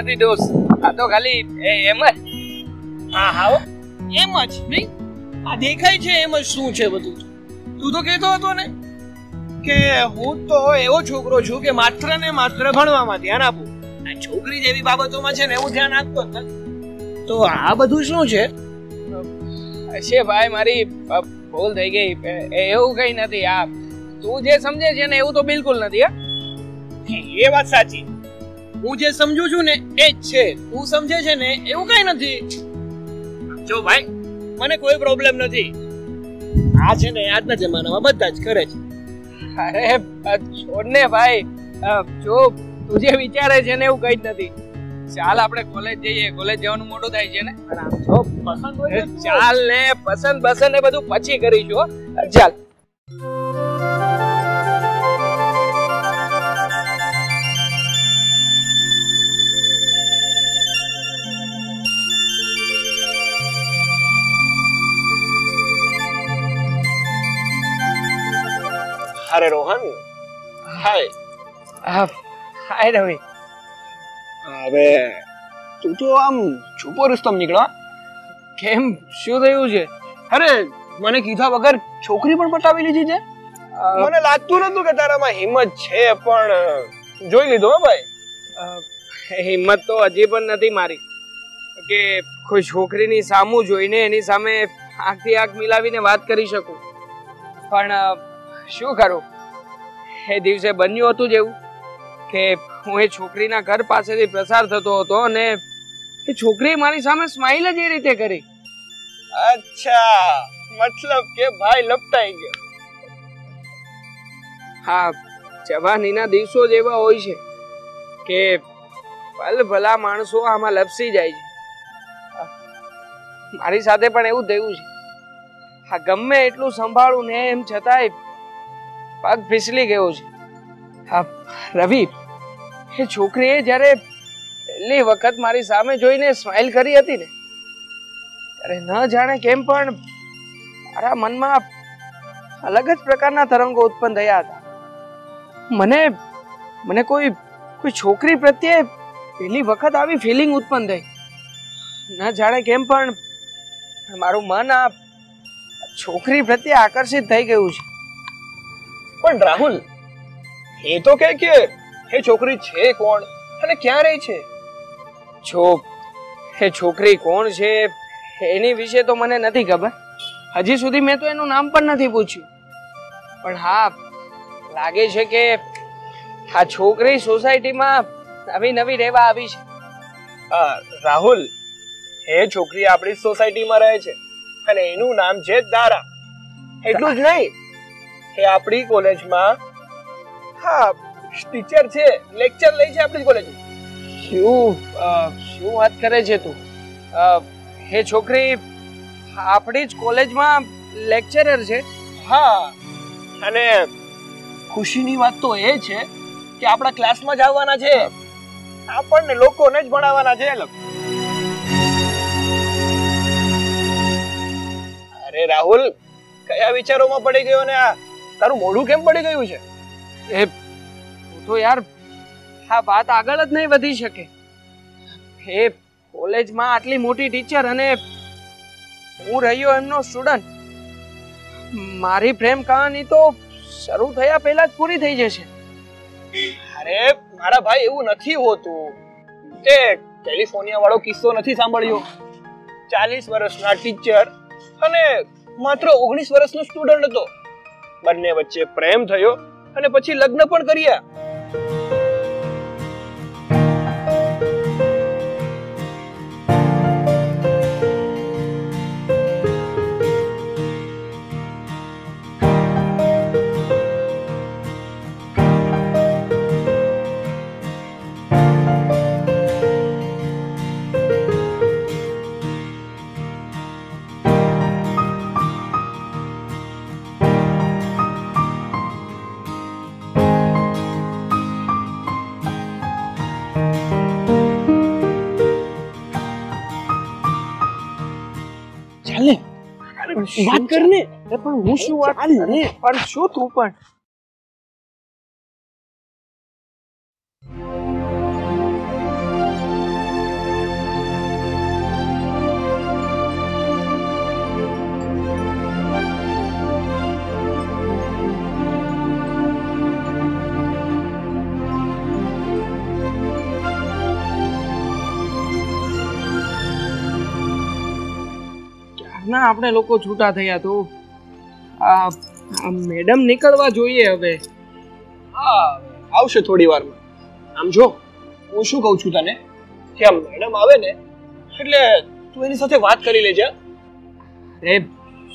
નથી દોસ્ત આ તો ખાલી એ એમ જ. હા હા એમ જ નહીં? આ દેખાય છે એમ જ શું છે બધું. તું તો કહેતો હતો ને કે હું તો એવો છોકરો છું કે માત્ર ને માત્ર ભણવામાં ધ્યાન આપું. આ છોકરી જેવી બાબતોમાં છે ને હું ધ્યાન આપતો જ તો આ બધું શું છે? છે ભાઈ મારી ભૂલ થઈ ગઈ. એવું કઈ નથી. આ તું જે સમજે છે ને એવું તો બિલકુલ નથી હા એ વાત સાચી. હું જે સમજુ છું ને એ જ છે. તું સમજે છે ને એવું કઈ નથી. જો ભાઈ મને કોઈ પ્રોબ્લેમ નથી. આ છે ને આજના જમાનામાં બધા જ કરે છે. અરે છોડ ને ભાઈ. જો તું જે વિચારે છે ને એવું કઈ જ નથી. ચાલ આપણે કોલેજ જઈએ. કોલેજ જવાનું મોટું થાય છે ને. જો પસંદ હોય ચાલ ને પસંદ પસંદ ને બધું પછી કરીશું. ચાલ. અરે રોહન? હાય હા. હાય રવિ. હવે તું તો આમ છુપો રુસ્તમ નીકળ્યો કેમ? શું થયું છે? અરે મને કીધા વગર છોકરી પણ પટાવી લીધી છે. મને લાગતું નતું કે તારામાં હિંમત છે પણ જોઈ લીધો હો ભાઈ. હિંમત તો હજી પણ નથી મારી. કે કોઈ છોકરીની સામું જોઈને એની સામે આંખથી આંખ મિલાવીને વાત કરી શકું. પણ શું કરું? એ દિવસે બન્યું હતું જેવું કે હું એ છોકરીના ઘર પાસેથી પ્રસાર થતો હતો અને એ છોકરીએ મારી સામે સ્માઇલ જ એ રીતે કરી. અચ્છા મતલબ કે ભાઈ લપટાઈ ગયો. હા જવાનીના દિવસો જ એવા હોય છે કે ભલ ભલા માણસો આમાં લપસી જાય છે. મારી સાથે પણ એવું થયું છે. હા ગમે એટલું સંભાળું ને એમ છતાંય પગ ફીસલી ગયો છે. હા રવિ, એ છોકરીએ જ્યારે પહેલી વખત મારી સામે જોઈને સ્માઇલ કરી હતી ને, ત્યારે ન જાણે કેમ પણ મારા મનમાં અલગ જ પ્રકારના તરંગો ઉત્પન્ન થયા હતા. મને મને કોઈ કોઈ છોકરી પ્રત્યે પહેલી વખત આવી ફિલિંગ ઉત્પન્ન થઈ. ન જાણે કેમ પણ મારું મન આ છોકરી પ્રત્યે આકર્ષિત થઈ ગયું છે. પણ રાહુલ, એ તો કે કે એ છોકરી છે કોણ અને ક્યાં રહી છે? છોક એ છોકરી કોણ છે, એની વિશે તો મને નથી ખબર. હજી સુધી મેં તો એનું નામ પણ નથી પૂછ્યું. પણ હા, લાગે છે કે આ છોકરી સોસાયટીમાં નવી નવી રહેવા આવી છે. રાહુલ, એ છોકરી આપણી સોસાયટીમાં રહે છે અને એનું નામ છે દારા. એટલું જ નહીં એ આપણી કોલેજમાં હા ટીચર છે લેક્ચર લે છે આપણી કોલેજમાં શું શું વાત કરે છે તું? હે છોકરી આપણી જ કોલેજમાં લેક્ચરર છે? હા અને ખુશીની વાત તો એ છે કે આપણા ક્લાસમાં જ આવવાના છે. આપણને લોકોને જ ભણાવવાના છે લોકો. અરે રાહુલ કયા વિચારોમાં પડી ગયો ને આ? તારું મોઢું કેમ પડી ગયું છે? એ હું તો યાર આ વાત આગળ જ નહીં વધી શકે. એ કોલેજમાં આટલી મોટી ટીચર અને હું રહ્યો એમનો સ્ટુડન્ટ મારી પ્રેમ કહાની તો શરૂ થયા પહેલા જ પૂરી થઈ જશે. અરે મારા ભાઈ એવું નથી હોતું. તે કેલિફોર્નિયા વાળો કિસ્સો નથી સાંભળ્યો. ચાલીસ વર્ષના ટીચર અને માત્ર ઓગણીસ વર્ષનો સ્ટુડન્ટ હતો. બંને વચ્ચે પ્રેમ થયો અને પછી લગ્ન પણ કર્યા. વાત કર ને પણ હું શું વાત ને. પણ શું તું પણ? ક્યારના આપણે લોકો છૂટા થયા તો. આ મેડમ નીકળવા જોઈએ હવે. હા, આવશે થોડી વારમાં. આમ જો, હું શું કહું છું તને? કે આ મેડમ આવે ને, એટલે તું એની સાથે વાત કરી લેજે એ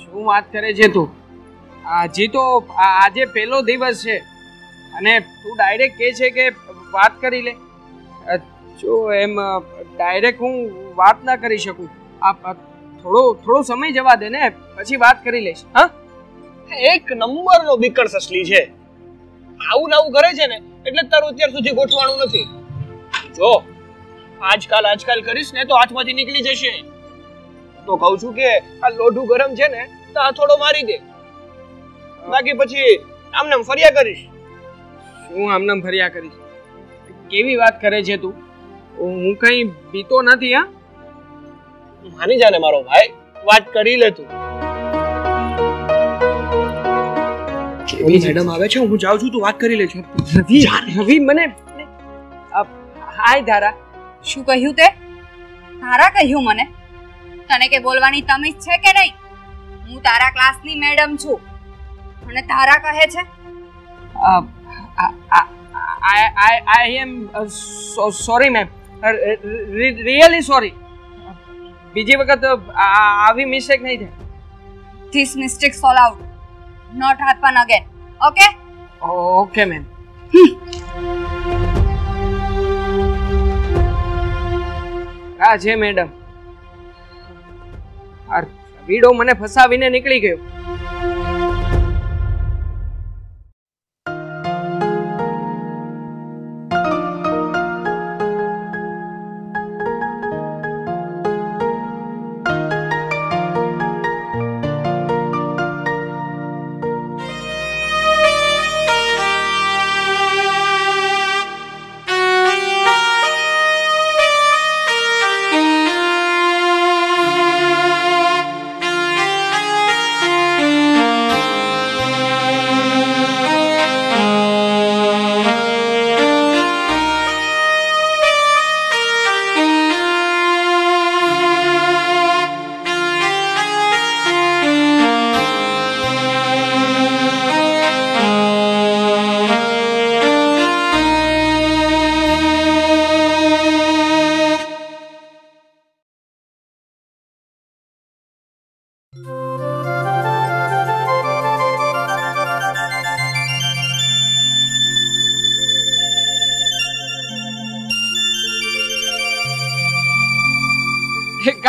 શું વાત કરે છે તું? હજી તો આજે પહેલો દિવસ છે. અને તું ડાયરેક્ટ કહે છે કે વાત કરી લે. જો એમ ડાયરેક્ટ હું વાત ના કરી શકું. આ થોડો થોડો સમય જવા દે ને પછી વાત કરી લઈશ હા? એક નંબરનો બીકણ સસલી છે. આવું ને આવું કરે છે ને એટલે તારું અત્યાર સુધી ગોઠવાનું નથી. જો આજકાલ આજકાલ કરીશ ને તો હાથમાંથી નીકળી જશે. તો કહું છું કે આ લોઢું ગરમ છે ને તો આ થોડો મારી દે. બાકી પછી આમને ફર્યા કરીશ. શું આમનામ ફર્યા કરીશ? કેવી વાત કરે છે તું? હું કઈ બીતો નથી હા? માની જાને મારો ભાઈ વાત કરી લે તું. મેડમ આવે છે? હું જાઉં છું તું વાત કરી લે છે. રવિ રવિ મને હાય ધારા. શું કહ્યું તે? તારા કહ્યું મને? તને કે બોલવાની તમીજ છે કે નહીં? હું તારા ક્લાસની મેડમ છું. અને તારા કહે છે? I I I am sorry ma'am really sorry બીજી વખત અ, આ- આવી મિસ્ટેક નહીં થાય. This mistake shall out not happen again okay okay ma'am આ છે મેડમ આ રવિડો મને ફસાવીને નીકળી ગયો.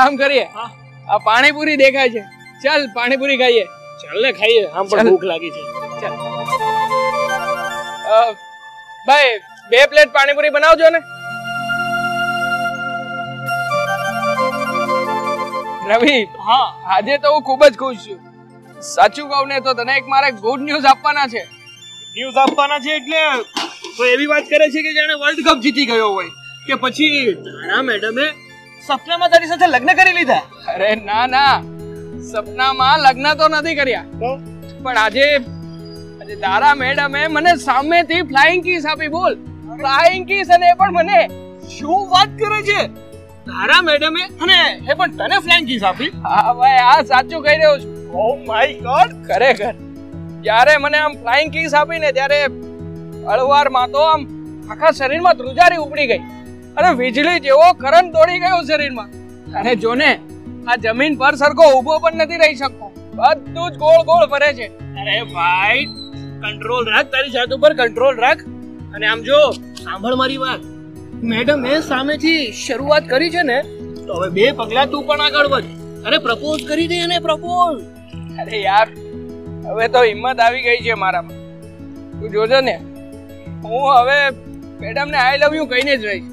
કામ કરીએ? આ પાણીપુરી દેખાય છે. ચાલ પાણીપુરી ખાઈએ. ચાલ ને ખાઈએ. આમ પણ ભૂખ લાગી છે. ચાલ. ભાઈ બે પ્લેટ પાણીપુરી બનાવજો ને. રવિ હા. આજે તો હું ખૂબ જ ખુશ છું. સાચું કહું ને તો તને એક મારે ગુડ ન્યૂઝ આપવાના છે. ન્યૂઝ આપવાના છે એટલે તો એવી વાત કરે છે કે જાણે વર્લ્ડ કપ જીતી ગયો હોય. કે પછી તારા મેડમે સપનામાં તારી સાથે લગ્ન કરી લીધા? અરે ના ના. સપનામાં લગ્ન તો નથી કર્યા. પણ આજે આજે તારા મેડમે મને સામેથી ફ્લાઇંગ કિસ આપી બોલ. ફ્લાઇંગ કિસ અને એ પણ મને. શું વાત કરે છે? તારા મેડમે અને એ પણ તને ફ્લાઇંગ કિસ આપી? હા ભાઈ આ સાચું કહી રહ્યો છું. ઓ માય ગોડ ખરેખર. જ્યારે મને આમ ફ્લાઇંગ કિસ આપીને ત્યારે અળવારમાં તો આમ આખા શરીરમાં ધ્રુજારી ઉપડી ગઈ. અને વીજળી જેવો કરંટ દોડી ગયો શરીરમાં. અને જોને, આ જમીન પર સરખો ઊભો પણ નથી રહી શકતો. બધું જ ગોળ ગોળ ફરે છે. અરે ભાઈ કંટ્રોલ રાખ, તારી જાત ઉપર કંટ્રોલ રાખ. અને આમ જો, સાંભળ મારી વાત. મેડમ એ સામેથી શરૂઆત કરી છે ને, તો હવે બે પગલા તું પણ આગળ વધ. અરે, પ્રપોઝ કરી દે અને પ્રપોઝ. અરે યાર, હવે તો હિંમત આવી ગઈ છે મારામાં. તું જોજો ને, હું હવે મેડમને આઈ લવ યુ કહીને જ રહીશ.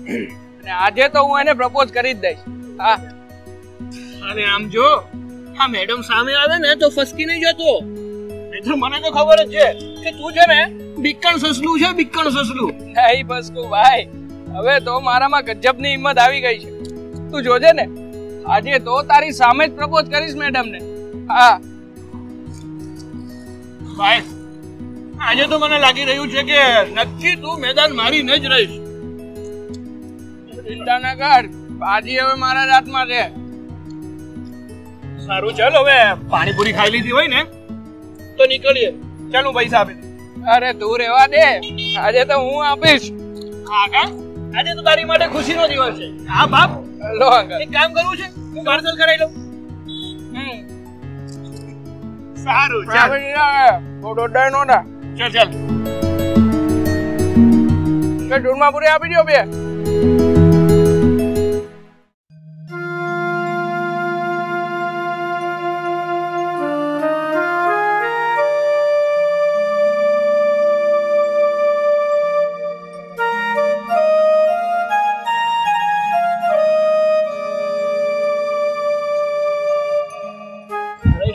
અને આજે તો હું એને પ્રપોઝ કરી જ દઈશ. હા. અને આમ જો હા મેડમ સામે આવે ને તો ફસકી નહીં જતો. નહીંતર મને તો ખબર જ છે કે તું છે ને બિક્કણ સસલું છે બિક્કણ સસલું. નહીં બસકુ ભાઈ હવે તો મારામાં ગજબની હિંમત આવી ગઈ છે. તું જોજે ને આજે તો તારી સામે જ પ્રપોઝ કરીશ મેડમને. હા. ભાઈ આજે તો મને લાગી રહ્યું છે કે નક્કી તું મેદાન મારી ન જ રહીશ. ચિંતા ના કર બાજી હવે મારા હાથમાં છે. સારું ચાલ હવે પાણીપુરી ખાઈ લીધી હોય ને તો નીકળીએ. ચાલ હું પૈસા આપી અરે તું રહેવા દે. આજે તો હું આપીશ. હા કા આજે તો તારી માટે ખુશીનો દિવસ છે. હા બાપ. લો એક કામ કરવું છે હું પાર્સલ કરાવી લઉં. હમ. સારું ચાલ. ના થોડો ડર નોટા ચાલ ચાલ. કે ટૂરમાં પૂરી આપી દો બે.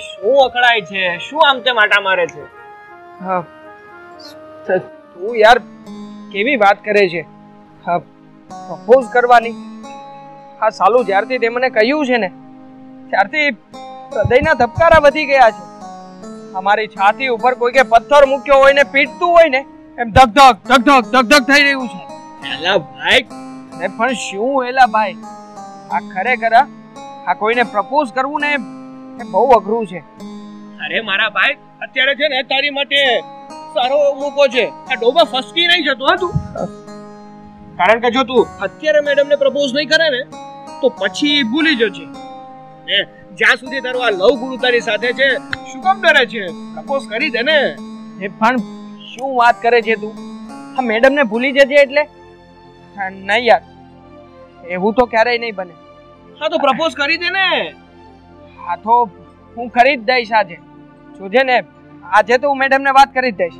શું અકળાય છે? શું આમ તેમ આટા મારે છે? હા. ત- યાર કેવી વાત કરે છે? હા પ્રપોઝ કરવાની. હા સાલું જ્યારથી તે મને કહ્યું છે ને ત્યારથી હૃદયના ધબકારા વધી ગયા છે. અમારી છાતી ઉપર કોઈ કે પથ્થર મૂક્યો હોય ને પીટતું હોય ને એમ ધક ધક ધક ધક ધક ધક થઈ રહ્યું છે. એલા ભાઈ. ને પણ શું એલા ભાઈ? આ ખરેખર આ આ કોઈને પ્રપોઝ કરવું ને એ બહુ અઘરું છે. અરે મારા ભાઈ અત્યારે છે ને તારી માટે સારો મૂકો છે. આ ડોબા ફસકી નહીં જતો હા તું. કારણ કે જો તું અત્યારે મેડમ ને પ્રપોઝ નહીં કરે ને તો પછી ભૂલી જજે. ને જ્યાં સુધી તારો આ લવ ગુરુ તારી સાથે છે શું કામ ડરે છે. પ્રપોઝ કરી દે ને. એ પણ શું વાત કરે છે તું? આ મેડમ ને ભૂલી જજે એટલે? નહીં યાર. એવું તો ક્યારેય નહીં બને. હા તો પ્રપોઝ કરી દે ને. હા તો હું જ દઈશ આજે. જોજે ને. આજે તો હું મેડમ ને વાત કરી જ દઈશ.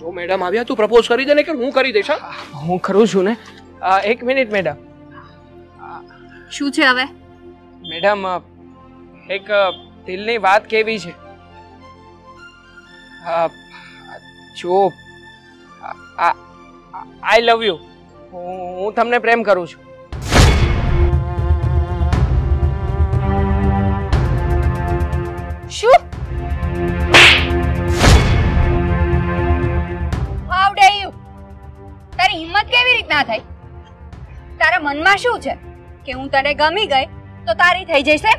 જો મેડમ આવ્યા તું પ્રપોઝ કરી દે ને કે હું કરી દઈશ હા? હું ખરું છું ને? અ, એક મિનિટ મેડમ. શું છે હવે? મેડમ અ, એક અ, દિલની વાત કેવી છે? અ, જો આઈ લવ યુ હું તમને પ્રેમ કરું છું. શું? હાઉ ડે યુ તારી હિંમત કેવી રીતના થઈ? તારા મનમાં શું છે? કે હું તને ગમી ગઈ, તો તારી થઈ જશે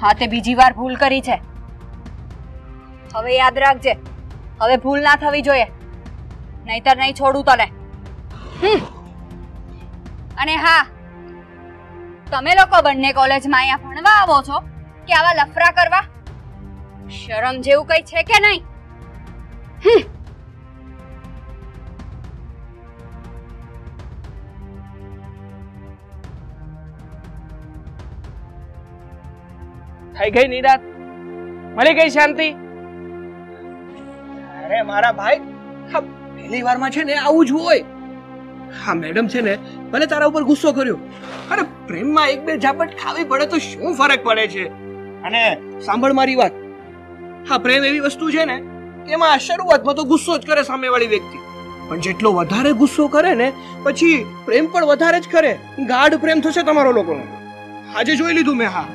હા, તે બીજી વાર ભૂલ કરી છે. હવે યાદ રાખજે હવે ભૂલ ના થવી જોઈએ. નહીતર નહીં છોડું તને. અને હા, તમે લોકો બંને કોલેજમાં અહીંયા ભણવા આવો છો કે આવા લફરા કરવા? શરમ જેવું કઈ છે કે નહીં? થઈ ગઈ નિરાત? મળી ગઈ શાંતિ? અરે મારા ભાઈ, હા, પહેલી વારમાં છે ને આવું જ હોય. હા, મેડમ છે ને, ભલે તારા ઉપર ગુસ્સો કર્યો અરે પ્રેમમાં એક બે ઝાપટ ખાવી પડે તો શું ફરક પડે છે? અને સાંભળ મારી વાત. હા, પ્રેમ એવી વસ્તુ છે ને એમાં શરૂઆતમાં તો ગુસ્સો જ કરે સામેવાળી વ્યક્તિ. પણ જેટલો વધારે ગુસ્સો કરે ને, પછી પ્રેમ પણ વધારે જ કરે. ગાઢ પ્રેમ થશે તમારો લોકોનો. આજે જોઈ લીધું મેં, હા.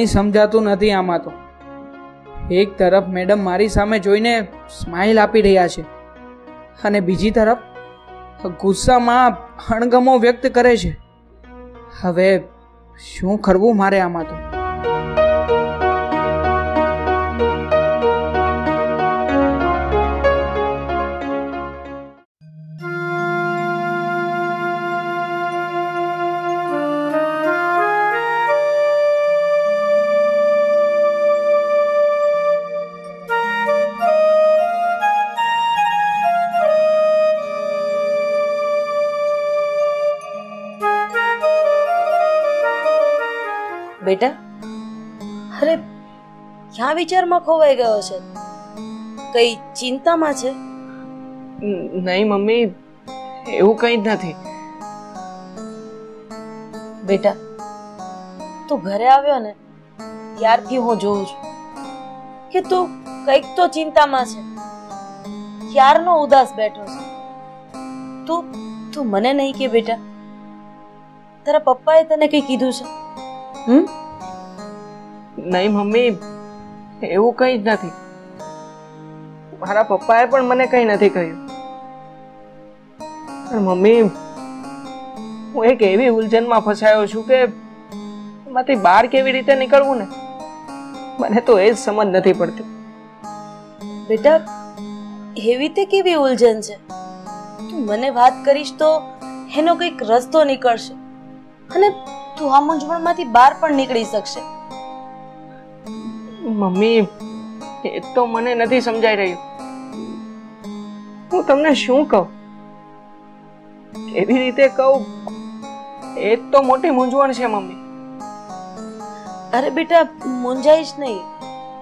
કંઈ સમજાતું નથી આમાં તો. એક તરફ મેડમ મારી સામે જોઈને સ્માઇલ આપી રહ્યા છે અને બીજી તરફ ગુસ્સામાં અણગમો વ્યક્ત કરે છે. હવે શું કરવું મારે આમાં તો? બેટા? અરે ક્યાં વિચારમાં ખોવાઈ ગયો છે? કઈ ચિંતામાં છે? ન- નહીં મમ્મી એવું કંઈ જ નથી. બેટા તું ઘરે આવ્યો ને ત્યારથી હું જોઉં છું કે તું કંઈક તો ચિંતામાં છે. ક્યારનો ઉદાસ બેઠો છે? તું તું મને નહીં કે બેટા. તારા પપ્પાએ તને કંઈ કીધું છે? હમ? નહીં, મમ્મી. એવું કંઈ જ નથી. મારા પપ્પાએ પણ મને કંઈ નથી કહ્યું. પણ મમ્મી, હું એક એવી ઉલઝનમાં ફસાયો છું કે એમાંથી બહાર કેવી રીતે નીકળવું ને? મને તો એ જ સમજ નથી પડતી. બેટા, એવી તે કેવી ઉલઝન છે? તું મને વાત કરીશ તો એનો કંઈક રસ્તો નીકળશે. અને તું આ મૂંઝવણમાંથી બહાર પણ નીકળી શકશે. મમ્મી એ તો મને નથી સમજાઈ રહ્યું. હું તમને શું કહું? એવી રીતે કહું એ તો મોટી મૂંઝવણ છે મમ્મી. અરે બેટા મૂંઝાઈશ નહીં.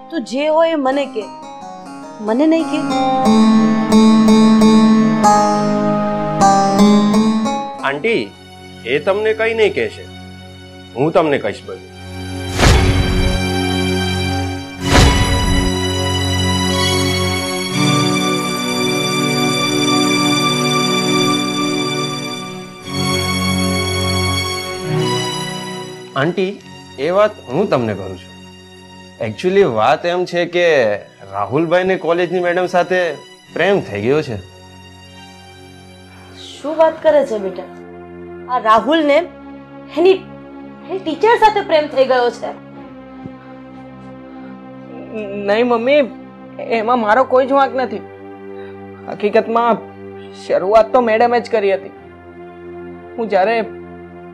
તું જે હોય એ મને કે. મને નહીં કે? આંટી એ તમને કઈ નહીં કહેશે હું તમને કહીશ બધું. આંટી એ વાત હું તમને કરું છું. એકચ્યુઅલી વાત એમ છે કે રાહુલભાઈને કોલેજની મેડમ સાથે પ્રેમ થઈ ગયો છે. શું વાત કરે છે બેટા? આ રાહુલને એની એની ટીચર સાથે પ્રેમ થઈ ગયો છે? નહીં મમ્મી એમાં મારો કોઈ જ વાંક નથી. હકીકતમાં શરૂઆત તો મેડમે જ કરી હતી. હું જ્યારે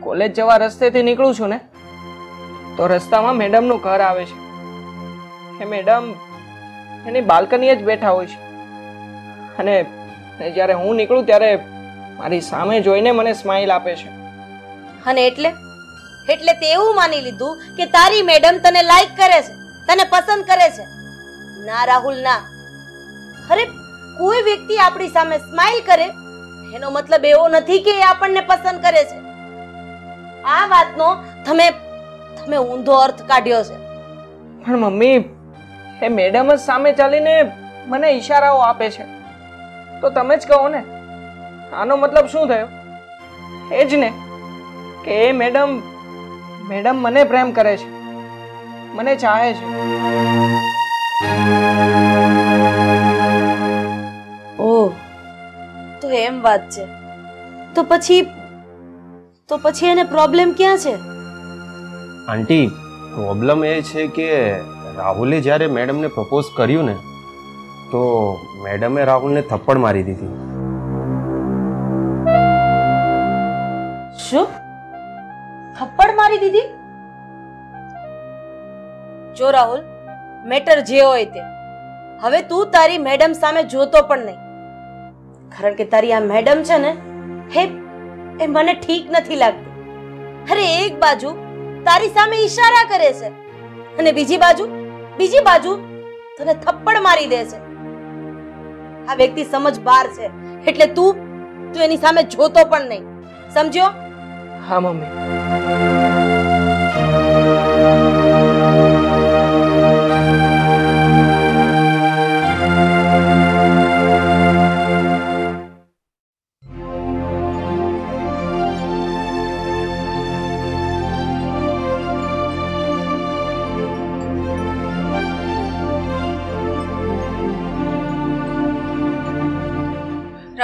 કોલેજ જવા રસ્તેથી નીકળું છું ને તો રસ્તામાં મેડમનું ઘર આવે છે. એ મેડમ એની બાલ્કનીએ જ બેઠા હોય છે. અને જ્યારે હું નીકળું ત્યારે મારી સામે જોઈને મને સ્માઈલ આપે છે. અને એટલે? એટલે તે એવું માની લીધું કે તારી મેડમ તને લાઈક કરે છે, તને પસંદ કરે છે. ના, રાહુલ, ના. અરે, કોઈ વ્યક્તિ આપણી સામે સ્માઈલ કરે, એનો મતલબ એવો નથી કે એ આપણને પસંદ કરે છે. આ વાતનો તમે તમે ઊંધો અર્થ કાઢ્યો છે. પણ મમ્મી એ મેડમ જ સામે ચાલીને મને ઈશારાઓ આપે છે. તો તમે જ કહો ને આનો મતલબ શું થયો? એ જ ને કે એ મેડમ મેડમ મને પ્રેમ કરે છે. મને ચાહે છે. ઓહ તો એમ વાત છે. તો પછી તો પછી એને પ્રોબ્લેમ ક્યાં છે? આંટી પ્રોબ્લેમ એ છે કે રાહુલે જ્યારે મેડમને પ્રપોઝ કર્યું ને, તો મેડમે રાહુલને થપ્પડ મારી દીધી. શું? થપ્પડ મારી દીધી? જો રાહુલ મેટર જે હોય તે. હવે તું તારી મેડમ સામે જોતો પણ નહીં. કારણ કે તારી આ મેડમ છે ને, હે, એ મને ઠીક નથી લાગતી. અરે, એક બાજુ તારી સામે ઈશારા કરે છે. અને બીજી બાજુ બીજી બાજુ તને થપ્પડ મારી દે છે. આ વ્યક્તિ સમજ બહાર છે. એટલે તું તું એની સામે જોતો પણ નહીં. સમજ્યો? હા, મમ્મી.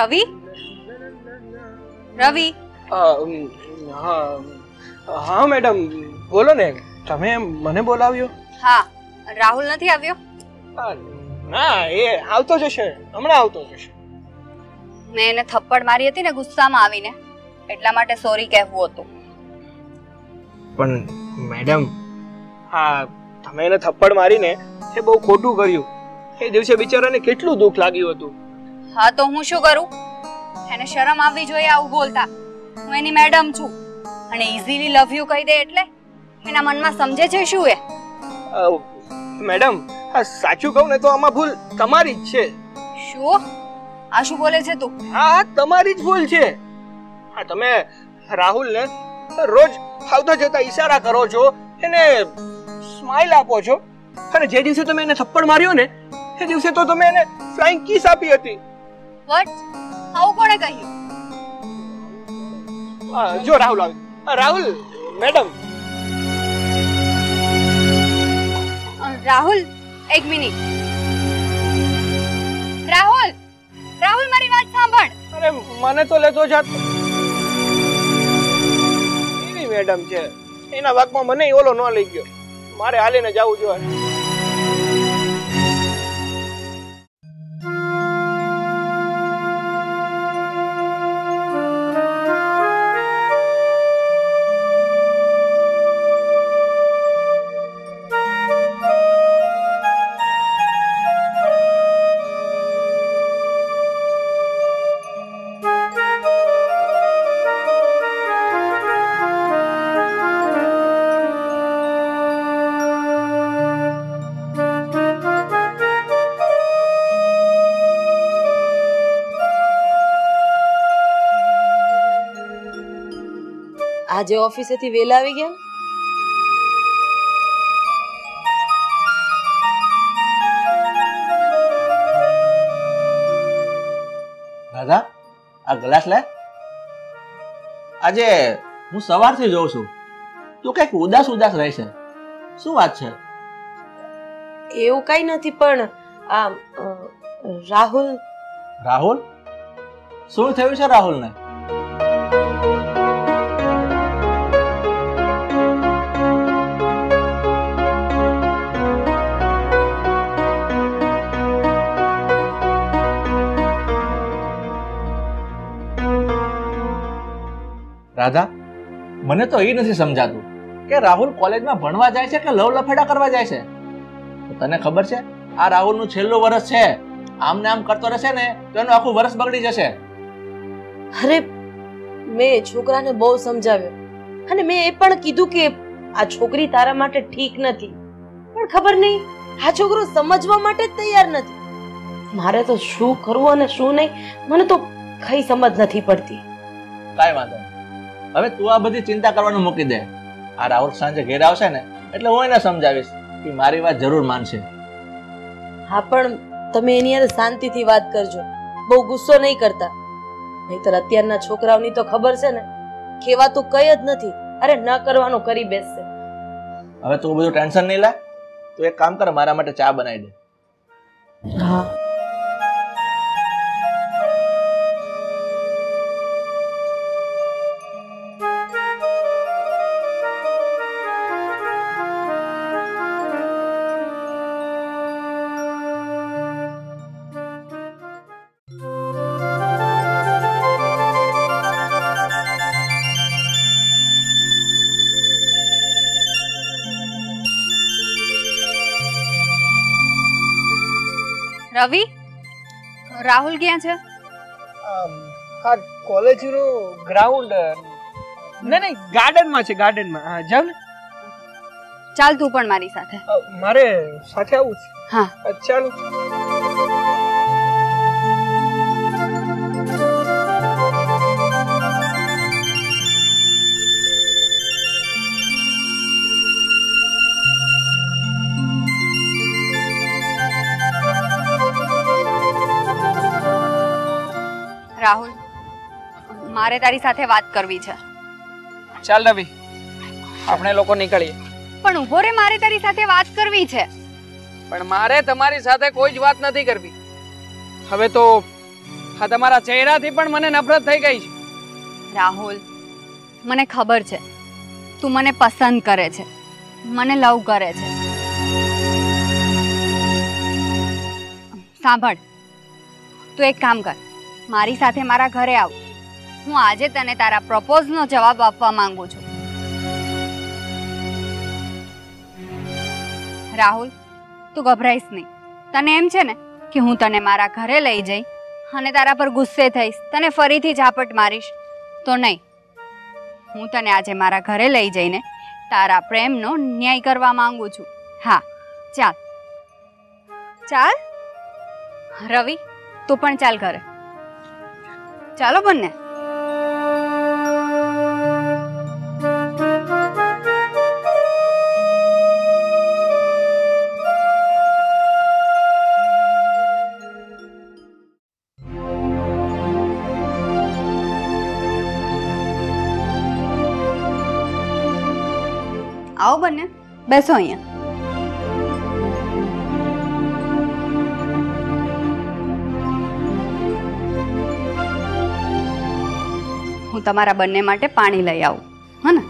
રવિ? રવિ? હા હા મેડમ બોલો ને તમે મને બોલાવ્યો? હા રાહુલ નથી આવ્યો? ના એ આવતો જશે હમણાં આવતો જશે. મેં એને થપ્પડ મારી હતી ને ગુસ્સામાં આવીને એટલા માટે સોરી કહેવું હતું. પણ મેડમ હા તમે એને થપ્પડ મારીને એ બહુ ખોટું કર્યું. એ દિવસે બિચારાને કેટલું દુઃખ લાગ્યું હતું. હા તો હું શું કરું? એને શરમ આવવી જોઈએ આવું બોલતા. હું એની મેડમ છું. અને ઇઝીલી લવ યુ કહી દે એટલે એના મનમાં સમજે છે શું એ? મેડમ સાચું કહું ને તો આમાં ભૂલ તમારી જ છે. શું? આ શું બોલે છે તું? હા હા તમારી જ ભૂલ છે. હા તમે રાહુલને રોજ આવતા જતા ઈશારા કરો છો એને સ્માઈલ આપો છો. અને જે દિવસે તમે એને થપ્પડ માર્યો ને એ દિવસે તો તમે એને ફ્લાઇંગ કિસ આપી હતી. વટ? આવું કોણે કહ્યું? જો રાહુલ આવે. રાહુલ મેડમ. રાહુલ એક મિનિટ. રાહુલ રાહુલ મારી વાત સાંભળ. અરે મને તો લેતો જાત. એવી મેડમ છે. એના વાકમાં મને ઓલો ન લઈ ગયો. મારે હાલીને જવું જોઈએ આજે ઓફિસેથી વેલા આવી ગયા? દાદા આ ગ્લાસ લે આજે હું સવારથી જોઉં છું. તું કંઈક ઉદાસ ઉદાસ રહે છે. શું વાત છે? એવું કઈ નથી પણ આ રાહુલ. રાહુલ? શું થયું છે રાહુલને? રાધા મને તો એ નથી સમજાતું કે રાહુલ કોલેજમાં ભણવા જાય છે કે લવ લફેડા કરવા જાય છે? તને ખબર છે આ રાહુલનું છેલ્લું વર્ષ છે. આમ ને આમ કરતો રહેશે ને તો એનું આખું વર્ષ બગડી જશે. અરે મેં છોકરાને બહુ સમજાવ્યો. અને મેં એ પણ કીધું કે આ છોકરી તારા માટે ઠીક નથી. પણ ખબર નહીં આ છોકરો સમજવા માટે જ તૈયાર નથી. મારે તો શું કરવું અને શું નહીં મને તો કઈ સમજ નથી પડતી. કાંઈ વાંધો. હવે તું આ બધી ચિંતા કરવાનું મૂકી દે. આ રાહુલ સાંજે ઘેર આવશે ને એટલે હું એને સમજાવીશ કે મારી વાત જરૂર માનશે. હા પણ તમે એની અંદર શાંતિથી વાત કરજો. બહુ ગુસ્સો નહીં કરતા. નહીતર અત્યારના છોકરાઓની તો ખબર છે ને કહેવાતું કઈ જ નથી. અરે ન કરવાનું કરી બેસશે. હવે તું બધું ટેન્શન નહીં લે. તું એક કામ કર મારા માટે ચા બનાવી દે. હા. રવિ? રાહુલ ક્યાં છે? આમ, કોલેજનું ગ્રાઉન્ડ નહીં નહીં ગાર્ડનમાં છે ગાર્ડનમાં હા જાવ ને. ચાલ તું પણ મારી સાથે. મારે સાથે આવું છે. હા. ચાલો. મારે તારી સાથે વાત કરવી છે. ચાલ રવિ આપણે લોકો નીકળીએ. પણ ઊભો રે મારે તારી સાથે વાત કરવી છે. પણ મારે તમારી સાથે કોઈ જ વાત નથી કરવી. હવે તો આ તમારા ચહેરાથી પણ મને નફરત થઈ ગઈ છે. રાહુલ મને ખબર છે. તું મને પસંદ કરે છે. મને લવ કરે છે. સાંભળ તું એક કામ કર. મારી સાથે મારા ઘરે આવ. હું આજે તને તારા પ્રપોઝનો જવાબ આપવા માંગુ છું. રાહુલ, તું ગભરાઈશ નહીં. તને એમ છે ને કે હું તને મારા ઘરે લઈ જઈ અને તારા પર ગુસ્સે થઈશ, તને ફરીથી ઝાપટ મારીશ. તો નહીં. હું તને આજે મારા ઘરે લઈ જઈને તારા પ્રેમનો ન્યાય કરવા માંગુ છું. હા, ચાલ. ચાલ? રવિ, તું પણ ચાલ ઘરે. ચાલો બંને. બેસો અહીંયા. હું તમારા બંને માટે પાણી લઈ આવું. હે ને?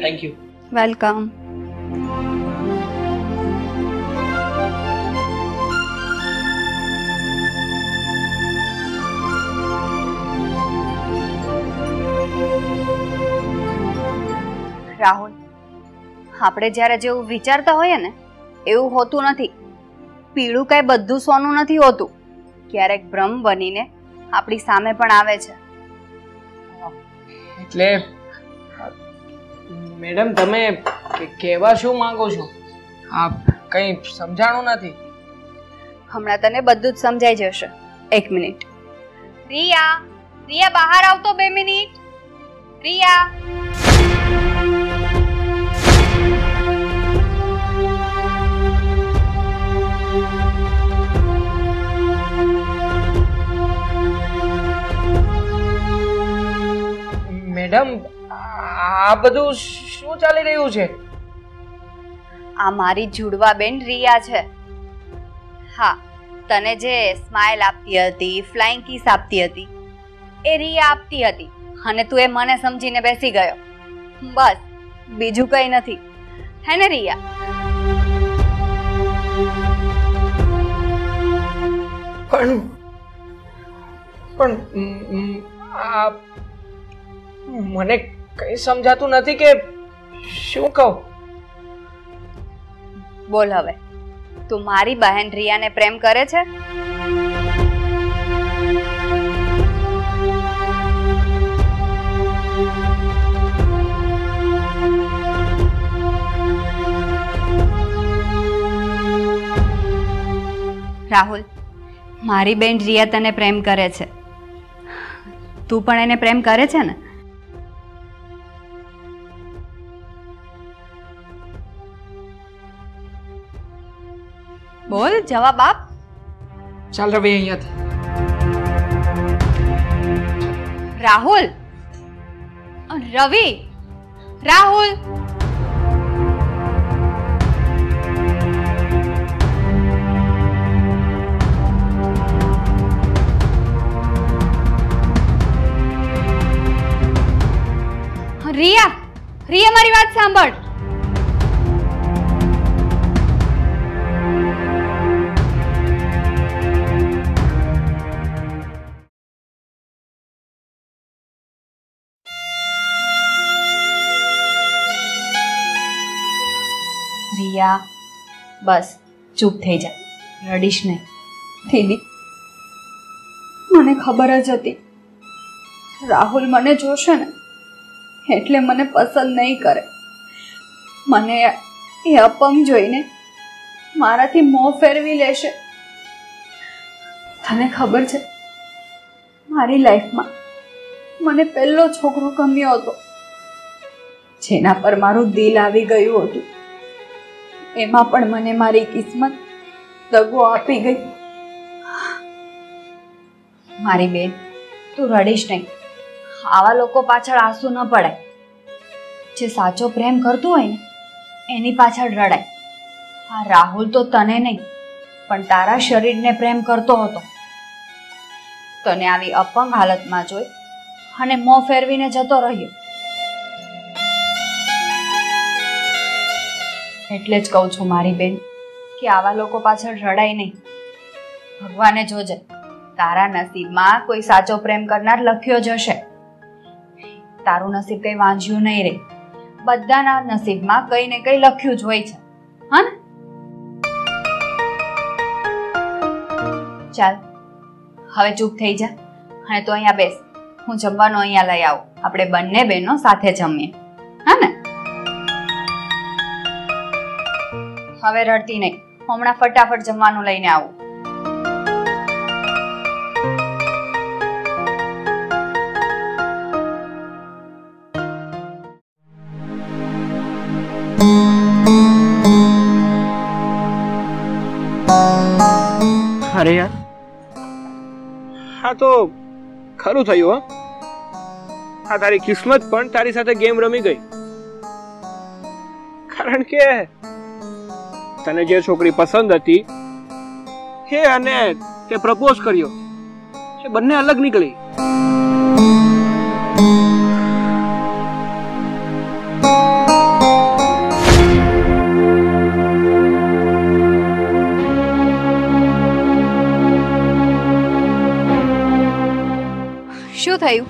થેન્ક યુ વેલકમ આપણે જ્યારે જેવું વિચારતા હોઈએ ને એવું હોતું નથી. પીળું કાંઈ બધું સોનું નથી હોતું. ક્યારેક ભ્રમ બનીને આપણી સામે પણ આવે છે. એટલે મેડમ તમે કે- કહેવા શું માંગો છો? આ કંઈ સમજાણું નથી. હમણાં તને બધું જ સમજાઈ જશે. એક મિનિટ. રિયા રિયા બહાર આવતો બે મિનિટ. રિયા. મેડમ આ બધું શું ચાલી રહ્યું છે? આ મારી જુડવા બેન રિયા છે. હા તને જે સ્માઇલ આપતી હતી ફ્લાઇંગ કિસ આપતી હતી એ રિયા આપતી હતી અને તું એ મને સમજીને બેસી ગયો. બસ બીજું કઈ નથી. હે ને રિયા? પણ પણ આ મને કઈ સમજાતું નથી કે શું કહું. બોલ હવે. તું મારી બહેન રિયાને પ્રેમ કરે છે? રાહુલ, મારી બેન રિયા તને પ્રેમ કરે છે. તું પણ એને પ્રેમ કરે છે ને? બોલ જવાબ આપ ચાલ રવિ અહીંયાથી રાહુલ અ, રવિ રાહુલ રિયા રિયા મારી વાત સાંભળ રિયા બસ, ચૂપ થઈ જા. રડીશ નહીં. દીદી મને ખબર જ હતી. રાહુલ મને જોશે ને, એટલે મને પસંદ નહીં કરે. મને એ અપંગ જોઈને મારાથી મોં ફેરવી લેશે. તને ખબર છે, મારી લાઈફમાં મને પહેલો છોકરો ગમ્યો હતો, જેના પર મારું દિલ આવી ગયું હતું. એમાં પણ મને મારી કિસ્મત દગો આપી ગઈ. મારી બેન, તું રડીશ નહીં. આવા લોકો પાછળ આંસુ ન પડાય. જે સાચો પ્રેમ કરતું હોય ને, એની પાછળ રડાય. આ રાહુલ તો તને નહીં, પણ તારા શરીરને પ્રેમ કરતો હતો. તને આવી અપંગ હાલતમાં જોઈ અને મોં ફેરવીને જતો રહ્યો. એટલે જ કહું છું, મારી બેન, કે આવા લોકો પાછળ રડાય નહીં. ભગવાને જોજે, તારા નસીબમાં કોઈ સાચો પ્રેમ કરનાર લખ્યો જ હશે. તારું નસીબ કઈ વાંચ્યું નહીં રે. બધાના નસીબમાં કઈ ને કઈ લખ્યું જ હોય છે. હા ને? ચાલ, હવે ચૂપ થઈ જા, અને તો અહીંયા બેસ. હું જમવાનું અહીંયા લઈ આવું. આપણે બંને બહેનો સાથે જમીએ. હવે રડતી નહીં. હમણાં ફટાફટ જમવાનું લઈને આવું. અરે યાર. હા તો ખરું થયું હો. હા તારી કિસ્મત પણ તારી સાથે ગેમ રમી ગઈ. કારણ કે તને જે છોકરી પસંદ હતી, હે અને તે પ્રપોઝ કર્યો. એ બંને અલગ નીકળી. શું થયું?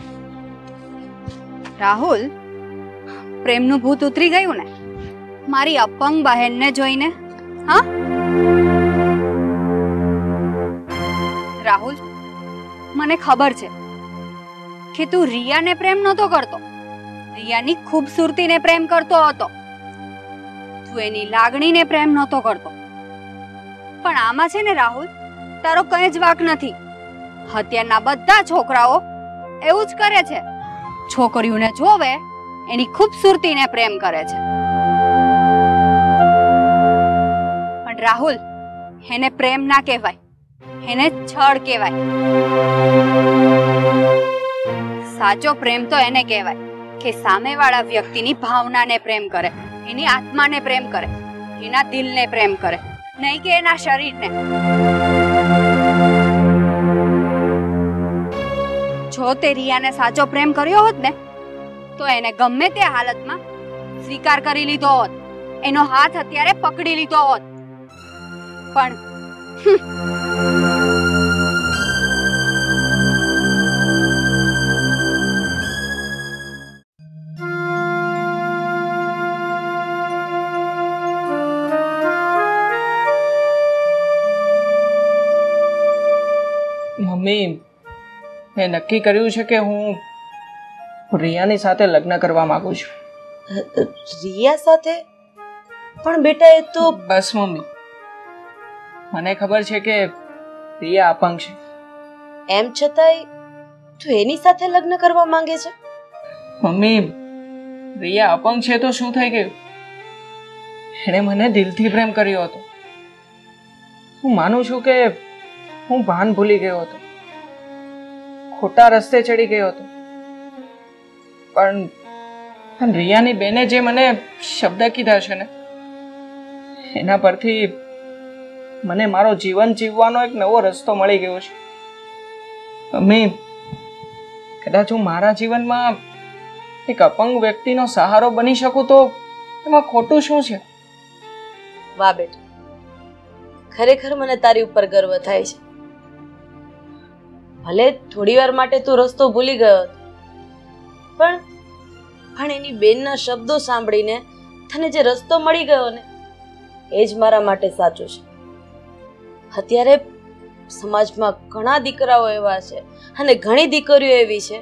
રાહુલ, પ્રેમનું ભૂત ઉતરી ગયું ને? મારી અપંગ બહેનને જોઈને હા? રાહુલ, મને ખબર છે કે તું રિયાને પ્રેમ નહોતો કરતો. રિયાની ખૂબસૂરતીને પ્રેમ કરતો હતો. તું એની લાગણીને પ્રેમ નહોતો કરતો. પણ આમાં છે ને રાહુલ, તારો કઈ જ વાક નથી. અત્યારના બધા છોકરાઓ એવું જ કરે છે. છોકરીઓને જોવે, એની ખૂબસૂરતીને પ્રેમ કરે છે. રાહુલ, એને પ્રેમ ના કહેવાય, એને છળ કહેવાય. સાચો પ્રેમ તો એને કહેવાય કે સામેવાળા વ્યક્તિની ભાવનાને પ્રેમ કરે, એની આત્માને પ્રેમ કરે, એના દિલને પ્રેમ કરે, નહીં કે એના શરીરને. જો તે રિયાને સાચો પ્રેમ કર્યો હોત ને, તો એને ગમે તે હાલતમાં સ્વીકાર કરી લીધો હોત, એનો હાથ અત્યારે પકડી લીધો હોત. પણ મમ્મી મેં નક્કી કર્યું છે કે હું રિયાની સાથે લગ્ન કરવા માંગુ છું. રિયા સાથે? પણ બેટા એ તો બસ મમ્મી. મને ખબર છે કે રિયા અપંગ છે. એમ છતાંય તું એની સાથે લગ્ન કરવા માંગે છે? મમ્મી રિયા અપંગ છે તો શું થઈ ગયું? એણે મને દિલથી પ્રેમ કર્યો હતો. હું માનું છું કે હું ભાન ભૂલી ગયો હતો. ખોટા રસ્તે ચડી ગયો હતો. પણ પણ રિયાની બેને જે મને શબ્દ કીધા છે ને એના પરથી મને મારો જીવન જીવવાનો એક નવો રસ્તો મળી ગયો છે. અમે કદાચ હું મારા જીવનમાં એક અપંગ વ્યક્તિનો સહારો બની શકું તો એમાં ખોટું શું છે? વાહ બેટા, ખરેખર મને તારી ઉપર ગર્વ થાય છે. ભલે થોડી વાર માટે તું રસ્તો ભૂલી ગયો પણ પણ એની બેનના શબ્દો સાંભળીને તને જે રસ્તો મળી ગયો ને, એ જ મારા માટે સાચું છે. અત્યારે સમાજમાં ઘણા દીકરાઓ એવા છે અને ઘણી દીકરીઓ એવી છે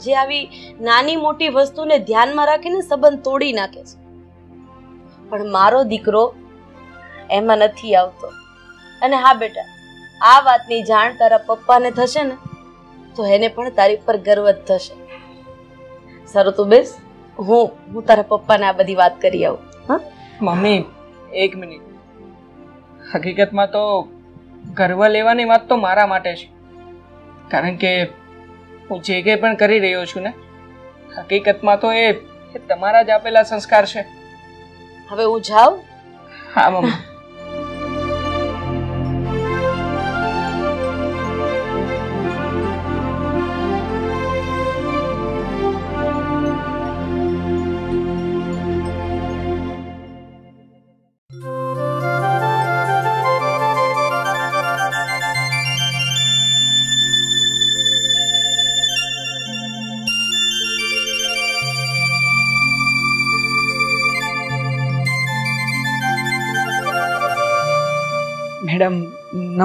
જે આવી નાની મોટી વસ્તુને ધ્યાનમાં રાખીને સંબંધ તોડી નાખે છે. પણ મારો દીકરો એમાં નથી આવતો. અને હા બેટા, આ વાતની જાણ તારા પપ્પાને થશે ને, તો એને પણ તારી પર ગર્વ થશે. સારું તું બેસ, હું હું તારા પપ્પાને આ બધી વાત કરી આવું, હા? મમ્મી, એક મિનિટ. હકીકતમાં તો ગર્વ લેવાની વાત તો મારા માટે છે. કારણ કે હું જે કંઈ પણ કરી રહ્યો છું ને હકીકતમાં તો એ તમારા જ આપેલા સંસ્કાર છે. હવે હું જાઉં? હા મમ્મી.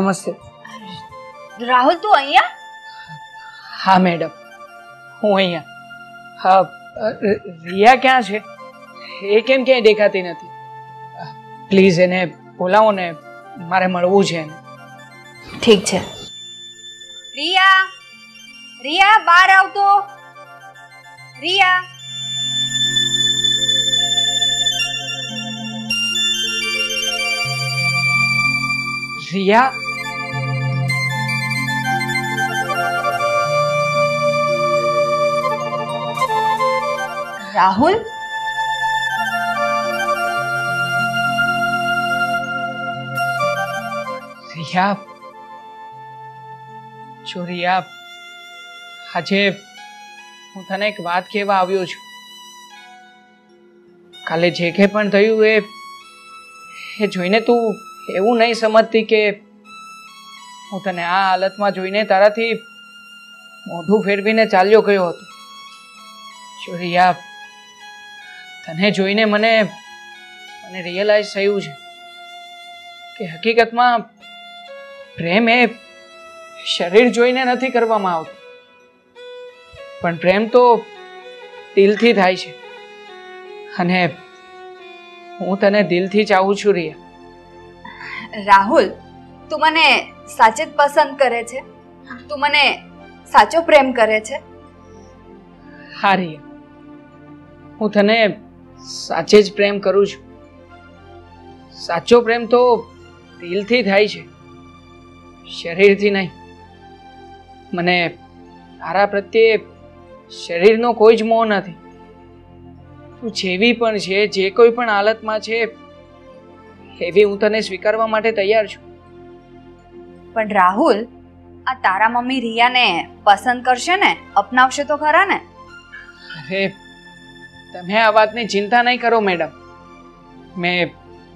નમસ્તે. રાહુલ તું અહીંયા? હા મેડમ. હું અહીંયા. હા રિયા ક્યાં છે? એ કેમ ક્યાંય દેખાતી નથી? પ્લીઝ એને બોલાવો ને મારે મળવું છે એને. ઠીક છે. રિયા રિયા બહાર આવતો. રિયા. રિયા? રાહુલ? આજે હું તને એક વાત કહેવા આવ્યો છું. કાલે જે કંઈ પણ થયું એ એ જોઈને તું એવું નહીં સમજતી કે હું તને આ હાલતમાં જોઈને તારાથી મોઢું ફેરવીને ચાલ્યો ગયો હતો. જો રિયા તને જોઈને મને મને રિયલાઇઝ થયું છે કે હકીકતમાં પ્રેમ એ શરીર જોઈને નથી કરવામાં આવતું. પણ પ્રેમ તો દિલથી થાય છે. અને હું તને દિલથી ચાહું છું રિયા. રાહુલ તું મને સાચે જ પસંદ કરે છે? તું મને સાચો પ્રેમ કરે છે? હા રિયા. હું તને સાચે જ પ્રેમ કરું છું. સાચો પ્રેમ તો દિલથી થાય છે. શરીરથી નહીં. મને તારા પ્રત્યે શરીરનો કોઈ જ મોહ નથી. તું જેવી પણ છે જે કોઈ પણ હાલતમાં છે એવી હું તને સ્વીકારવા માટે તૈયાર છું. પણ રાહુલ આ તારા મમ્મી રિયાને પસંદ કરશે ને? અપનાવશે તો ખરા ને? અરે તમે આ વાતની ચિંતા નહીં કરો મેડમ. મેં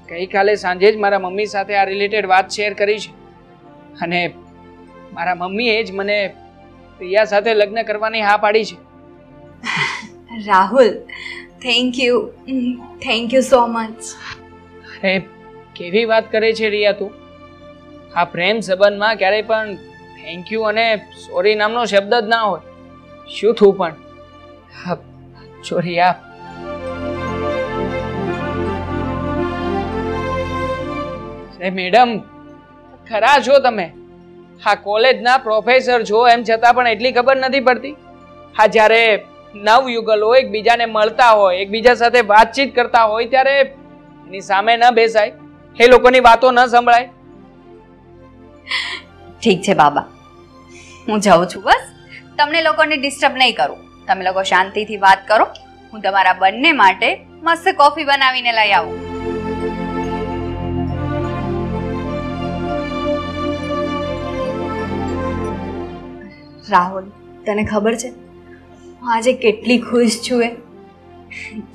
ગઈકાલે સાંજે જ મારા મમ્મી સાથે આ રિલેટેડ વાત શેર કરી છે. અને મારા મમ્મીએ જ મને પ્રિયા સાથે લગ્ન કરવાની હા પાડી છે. Rahul thank you thank you so much અરે કેવી વાત કરે છે રિયા તું? આ પ્રેમ સંબંધમાં ક્યારેય પણ થેન્ક યુ અને સોરી નામનો શબ્દ જ ના હોય. શું થયું પણ? હા, જો અરે મેડમ, ખરા છો તમે? હા, કોલેજના પ્રોફેસર છો એમ છતાં પણ એટલી ખબર નથી પડતી. હા, જ્યારે નવ યુગલો એકબીજાને મળતા હોય, એકબીજા સાથે વાતચીત કરતા હોય, ત્યારે એની સામે ન બેસાય. એ લોકોની વાતો ન સંભળાય. ઠીક છે, બાબા. હું જાઉં છું, બસ. તમને લોકોને ડિસ્ટર્બ નહીં કરું. તમે લોકો શાંતિથી વાત કરો. હું તમારા બંને માટે મસ્ત કોફી બનાવીને લઈ આવું. રાહુલ, તને ખબર છે? હું આજે કેટલી ખુશ છું એ.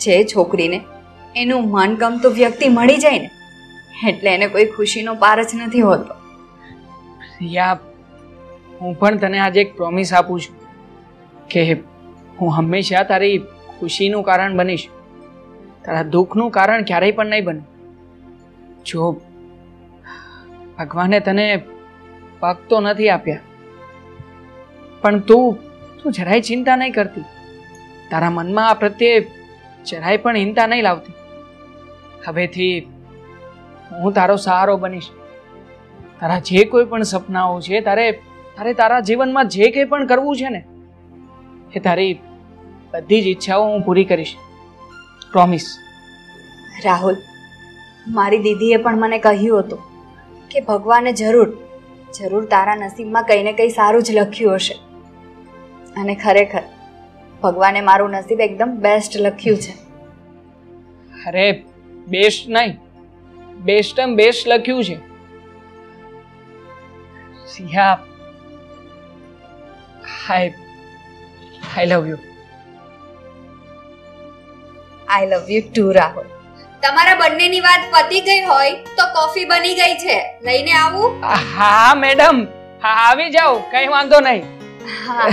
જે છોકરીને એનું માનગમતું વ્યક્તિ મળી જાય ને, એટલે એને કોઈ ખુશીનો પાર જ નથી હોતો. યા, હું પણ તને આજે એક પ્રોમિસ આપું છું કે હું હંમેશા તારી ખુશીનું કારણ બનીશ. તારા દુઃખનું કારણ ક્યારેય પણ નહીં બને. જો ભગવાને તને પગ તો નથી આપ્યા પણ તું તું જરાય ચિંતા નહીં કરતી. તારા મનમાં આ પ્રત્યે જરાય પણ હિંતા નહીં લાવતી. હવેથી હું તારો સહારો બનીશ. તારા જે કોઈ પણ સપનાઓ છે, તારે તારે તારા જીવનમાં જે કંઈ પણ કરવું છે ને, એ તારી બધી જ ઈચ્છાઓ હું પૂરી કરીશ. પ્રોમિસ રાહુલ, મારી દીદીએ પણ મને કહ્યું હતું કે ભગવાને જરૂર જરૂર તારા નસીબમાં કંઈ ને કંઈ સારું જ લખ્યું હશે. અને ખરેખર ભગવાને મારું નસીબ એકદમ બેસ્ટ લખ્યું છે. અરે બેસ્ટ નહીં. બેસ્ટમ બેસ્ટ લખ્યું છે. Siya hi I love you I love you too Rahul તમારા બંનેની વાત પતી ગઈ હોય તો કોફી બની ગઈ છે. લઈને આવું. હા મેડમ. હા આવી જાઓ. કઈ વાંધો નહીં. હા.